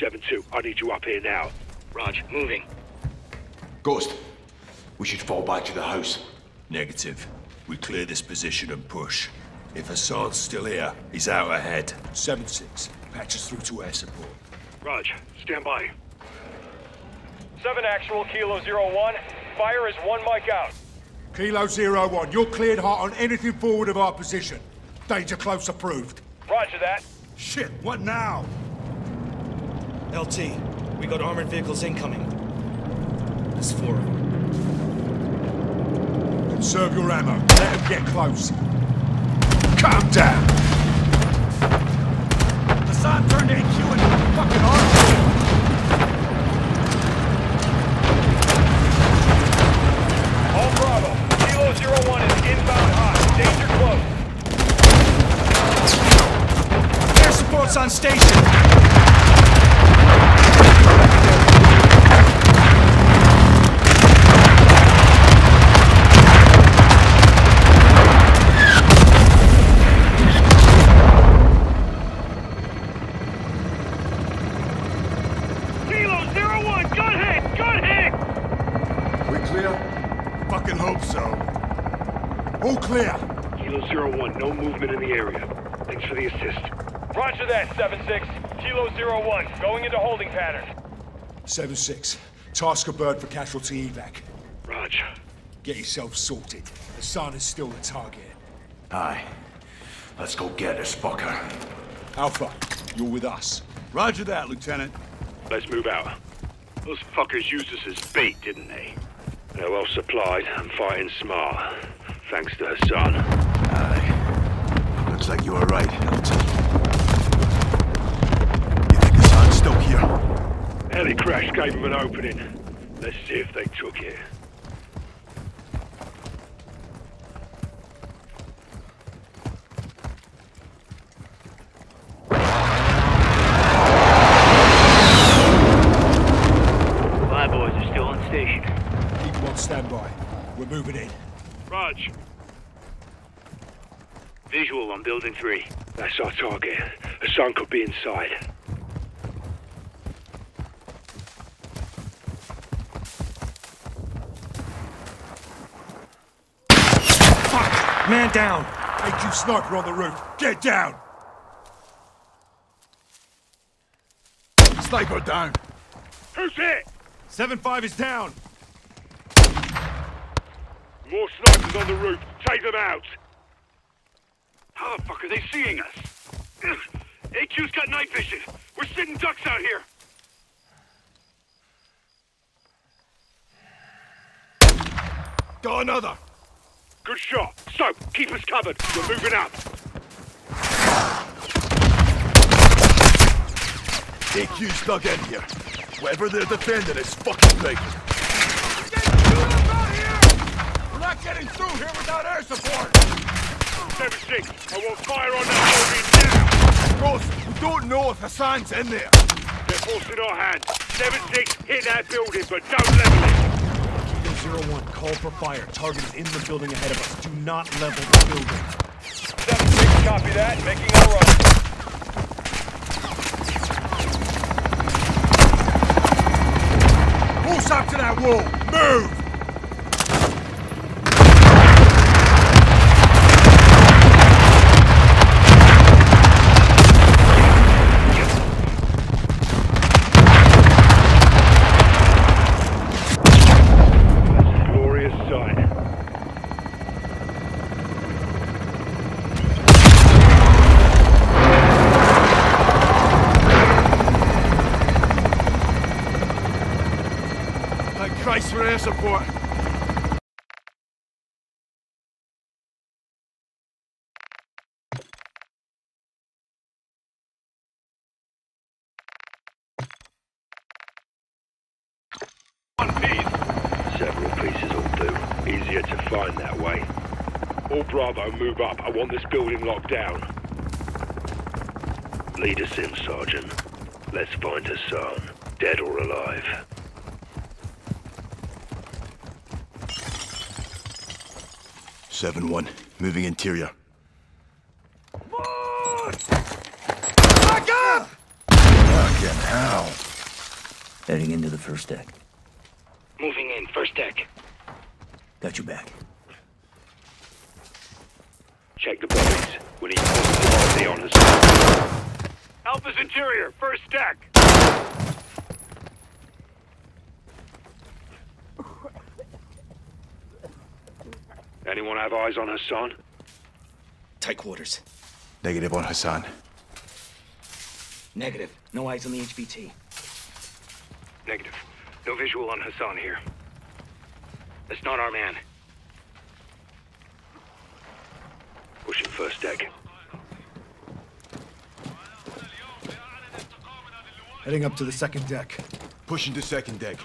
7-2, I need you up here now. Raj, moving. Ghost, we should fall back to the house. Negative. We clear this position and push. If Hassan's still here, he's out ahead. 7-6. Patch us through to air support. Raj, stand by. 7 actual, Kilo Zero One. Fire is one mic out. Kilo Zero One, you're cleared hot on anything forward of our position. Danger close approved. Roger that. Shit, what now? LT, we got armored vehicles incoming. There's four of them. Conserve your ammo. Let them get close. Calm down. Hassan turned AQ into a fucking army. All Bravo. Clear? Fucking hope so. All clear. Kilo Zero One, no movement in the area. Thanks for the assist. Roger that, 7-6. Kilo Zero One, going into holding pattern. 7-6. Task a bird for casualty evac. Roger. Get yourself sorted. The sun is still the target. Aye. Let's go get this fucker. Alpha, you're with us. Roger that, Lieutenant. let's move out. Those fuckers used us as bait, didn't they? They're well supplied and fighting smart. Thanks to Hassan. Aye. Looks like you were right, LT. You think Hassan's still here? Heli crash gave them an opening. Let's see if they took it. My boys are still on station. Keep on standby. We're moving in. Raj, Visual on building three. that's our target. Hassan could be inside. Fuck! Man down. AQ sniper on the roof. Get down. Sniper down. Who's it? 7-5 is down. More snipers on the roof. Take them out. How the fuck are they seeing us? AQ's got night vision. We're sitting ducks out here. Got another. Good shot. So, keep us covered. We're moving up. AQ's dug in here. Whatever they're defending is fucking big. We're not getting through here without air support. 7-6, I want fire on that building now. Ghost, we don't know if Hassan's in there. They're forcing our hand. 7-6, hit that building, but don't level it. Zero One, call for fire. Target is in the building ahead of us. Do not level the building. 7-6, copy that. Making our run. Force up to that wall. Move. Glorious sight. Thank Christ for air support. One piece. Several pieces will do. Easier to find that way. All Bravo, move up. I want this building locked down. Lead us in, Sergeant. Let's find Hassan, dead or alive. Seven one, moving interior. Back up! again. How? Heading into the first deck. Moving in, first deck. Got you back. Check the bodies. We need quality on us. Alpha's interior, first deck. Anyone have eyes on Hassan? Tight quarters. Negative on Hassan. Negative. No eyes on the HVT. Negative. No visual on Hassan here. That's not our man. Pushing first deck. Heading up to the second deck. Pushing to second deck.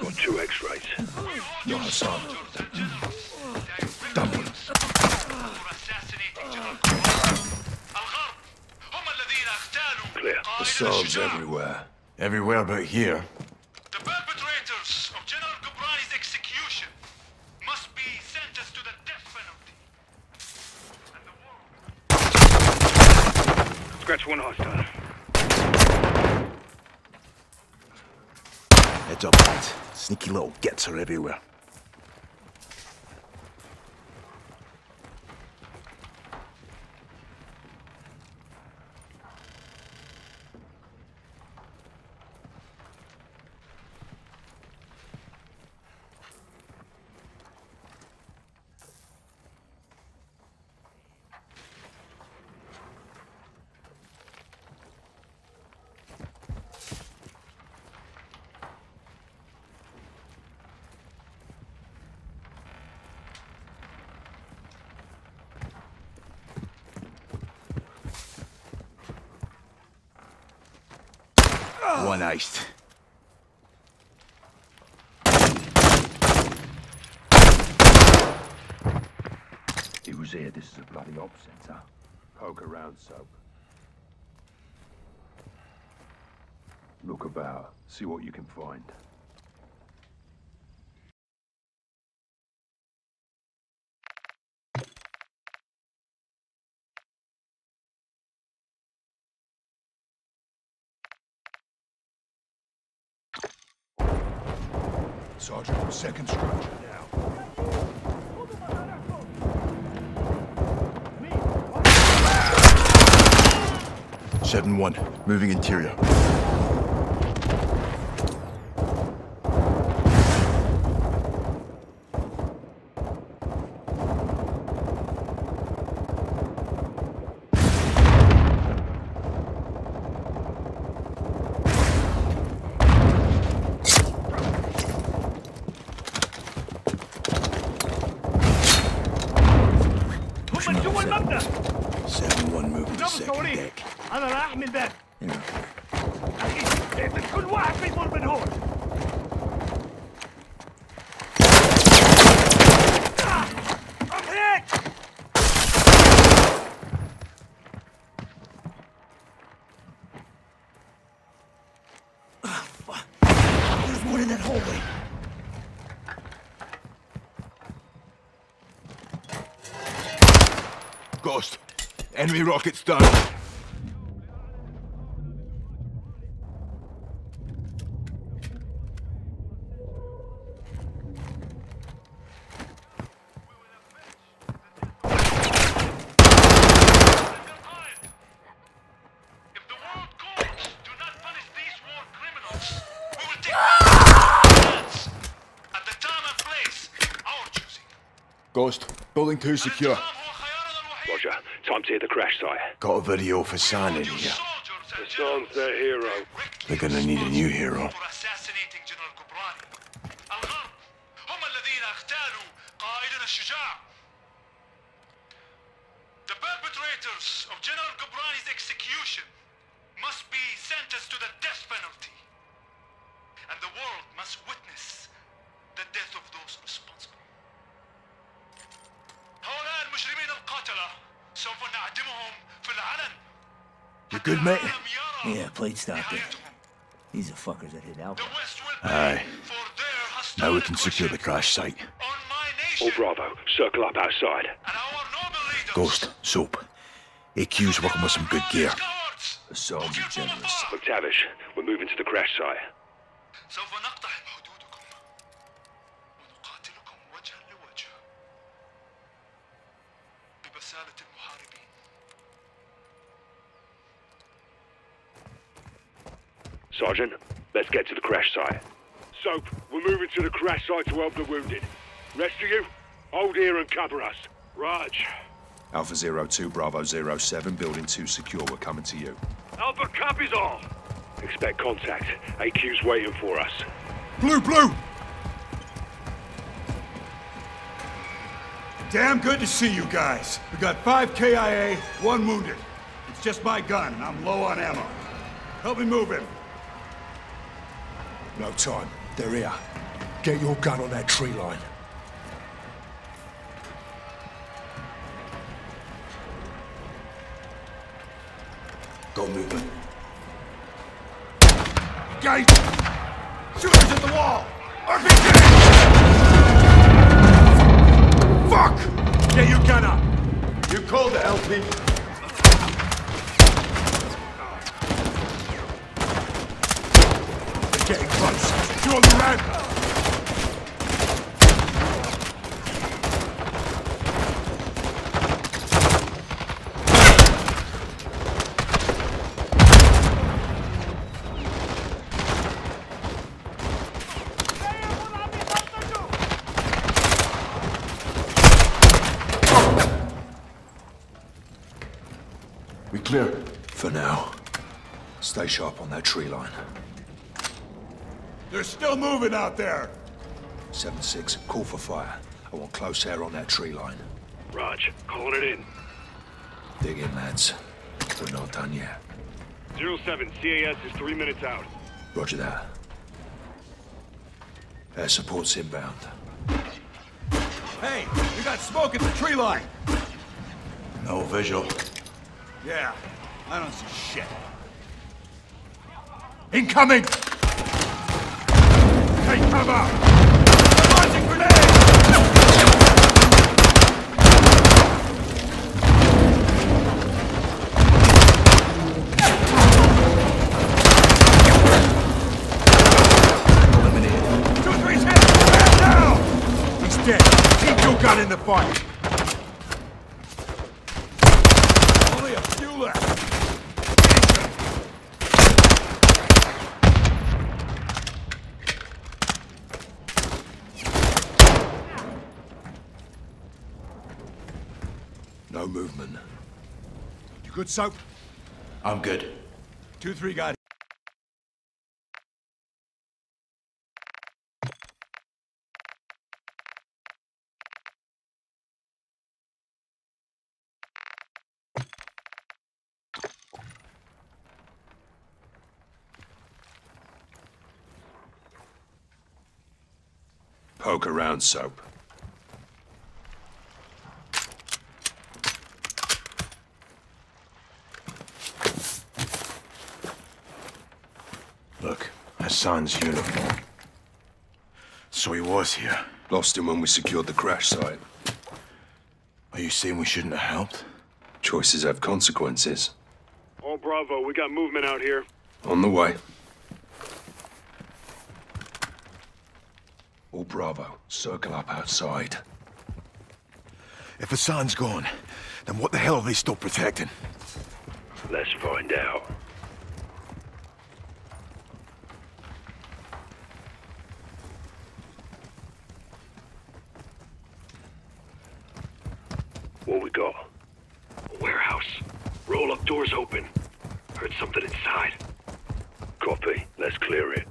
Got two X-rays. You're Hassan. Done with. Clear. Assaults everywhere. Everywhere but here. The perpetrators of General Ghorbrani's execution must be sentenced to the death penalty. And the world Scratch one hostile. Heads up, lads. Sneaky little gets are everywhere. One iced. He was here. This is a bloody op center. Poke around, soap. Look about. See what you can find. Sergeant, second structure now. Seven one, moving interior. Ah! place rockets choosing. Ghost. Building two secure. Time to hit the crash site. Got a video for signing here. Hassan's their hero. They're gonna need a new hero. The perpetrators of General Ghorbrani's execution must be sentenced to the death penalty. And the world must witness the death of those responsible. هؤلاء المجرمين القتله سوف نعدمهم في العلن You good, mate? Yeah, plate stopped it. These are fuckers that hit Alpha. Aye. Now we can secure the crash site. All Bravo, circle up outside. Ghost, Soap. AQ's working with some good gear. The generous. Look, Tavish, we're moving to the crash site. ببسالة المحاربين Sergeant, let's get to the crash site. Soap, we're moving to the crash site to help the wounded. Rest of you, hold here and cover us. Raj. Alpha Zero Two Bravo Zero Seven, Building 2 secure. We're coming to you. Alpha copies all. Expect contact. AQ's waiting for us. Blue, blue! Damn good to see you guys. We got five KIA, one wounded. It's just my gun, and I'm low on ammo. Help me move him. No time. They're here. Get your gun on that tree line. Go movement. Guys! Shooters at the wall! RPG! Fuck! Get your gun up! You uh. called it, LP. They're getting close. You're on the ramp! We clear. For now. Stay sharp on that tree line. They're still moving out there! 7-6, call for fire. I want close air on that tree line. Raj, calling it in. Dig in, lads. We're not done yet. 07, CAS is three minutes out. Roger that. Air support's inbound. Hey, we got smoke at the tree line! No visual. Yeah, I don't see shit. Incoming! Take cover! Launching down! He's dead. In the fight. Only a few left. No movement. You good, Soap? I'm good. Two, three got Poke around, Soap. Look, Hassan's uniform. So he was here. Lost him when we secured the crash site. Are you saying we shouldn't have helped? Choices have consequences. All Bravo, we got movement out here. On the way. All Bravo, circle up outside. If Hassan's gone, then what the hell are they still protecting? Let's find out. What we got? A warehouse. Roll up doors open. Heard something inside. Copy. Let's clear it.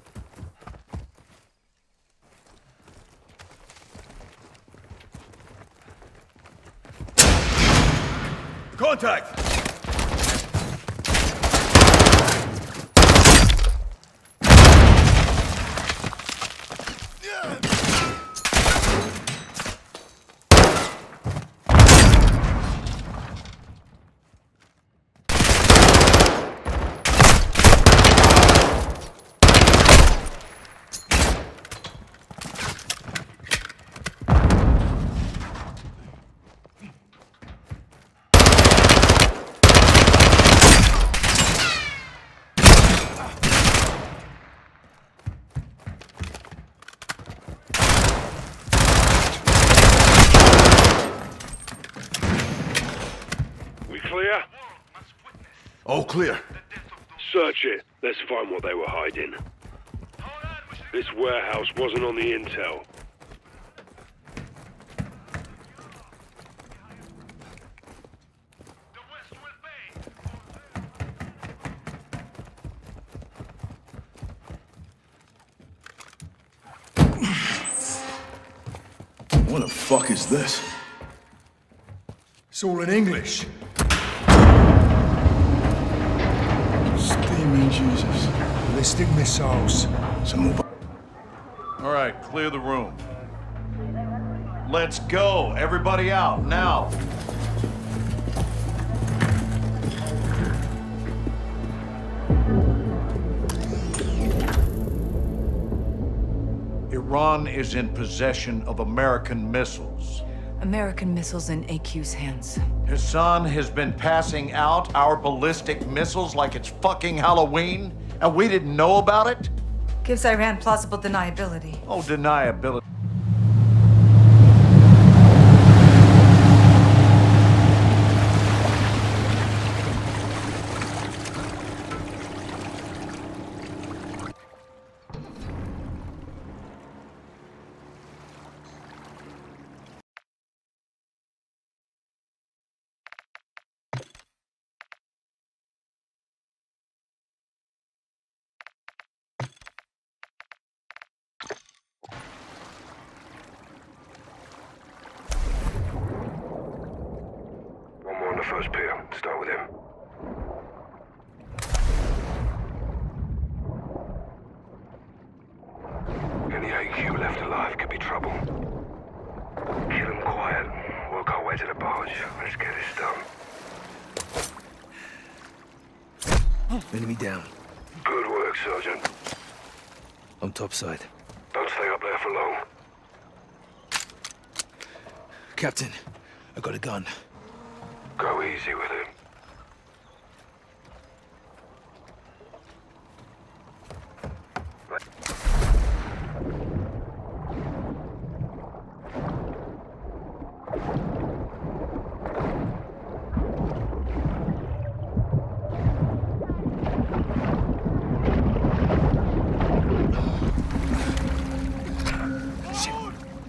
Contact! Clear. Search it. Let's find what they were hiding. This warehouse wasn't on the intel. The West will pay. What the fuck is this? It's all in English. Jesus. Ballistic missiles. Some more. All right, clear the room. Let's go. Everybody out, now. Iran is in possession of American missiles. American missiles in AQ's hands. Hassan has been passing out our ballistic missiles like it's fucking Halloween, and we didn't know about it? Gives Iran plausible deniability. Oh, deniability. The first pier. Start with him. Any AQ left alive could be trouble. Kill him quiet. Work our way to the barge. Let's get this done. Enemy down. Good work, Sergeant. On top side. Don't stay up there for long. Captain, I got a gun. Easy with him.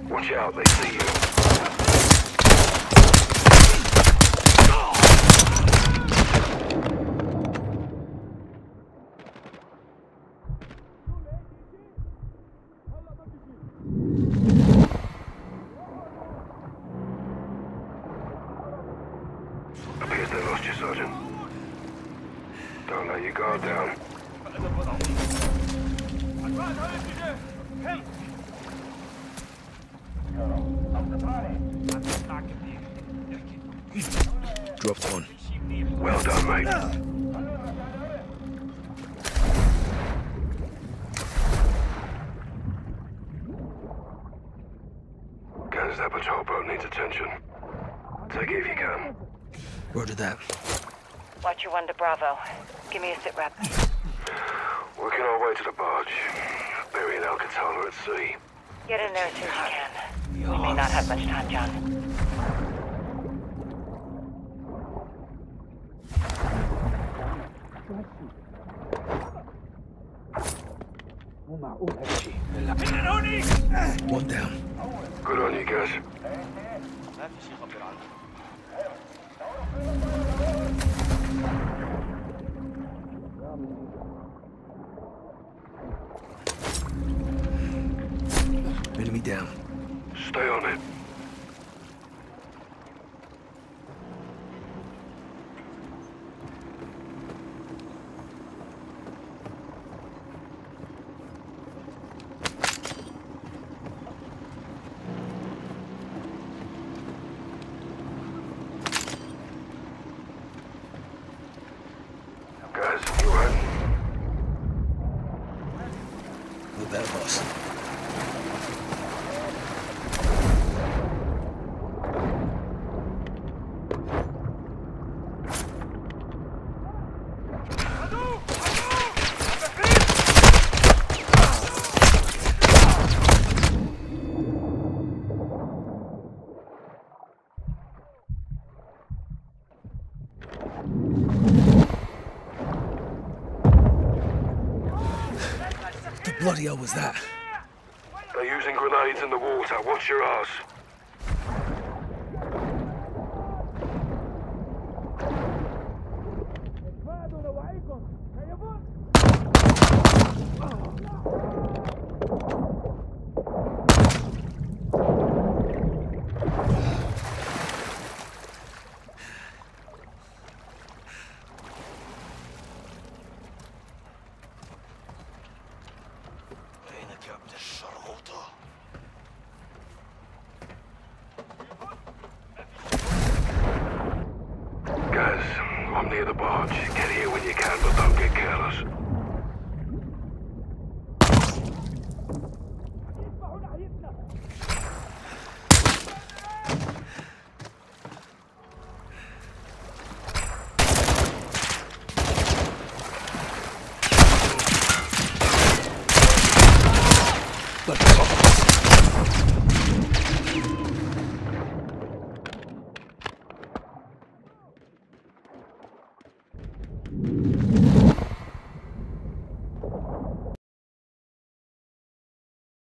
Watch out, they see you. Appears they lost you, Sergeant. Don't let your guard down. Dropped one. Well done, mate. Guns, that patrol boat needs attention. Take it if you can. Roger that. Watch your one to Bravo. Give me a sit rep. Working our way to the barge. Burying Al-Qatala at sea. Get in there as soon as you can. We may not have much time, John. One down. Good on you, guys. Enemy down. Stay on it. the bloody hell was that? They're using grenades in the water. Watch your ass. I'm near the barge. Get here when you can, but.